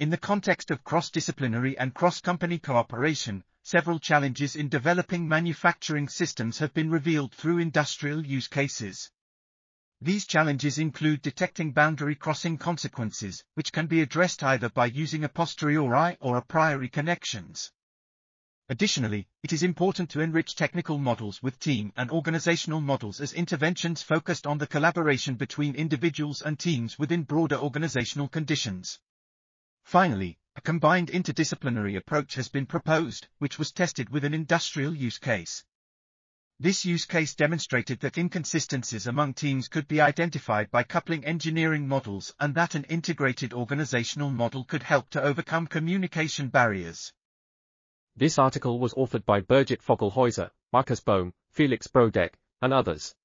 In the context of cross-disciplinary and cross-company cooperation, several challenges in developing manufacturing systems have been revealed through industrial use cases. These challenges include detecting boundary crossing consequences, which can be addressed either by using a posteriori or a priori connections. Additionally, it is important to enrich technical models with team and organizational models as interventions focused on the collaboration between individuals and teams within broader organizational conditions. Finally, a combined interdisciplinary approach has been proposed, which was tested with an industrial use case. This use case demonstrated that inconsistencies among teams could be identified by coupling engineering models and that an integrated organizational model could help to overcome communication barriers. This article was authored by Birgit Vogel-Heuser, Markus Böhm, Felix Brodeck, and others.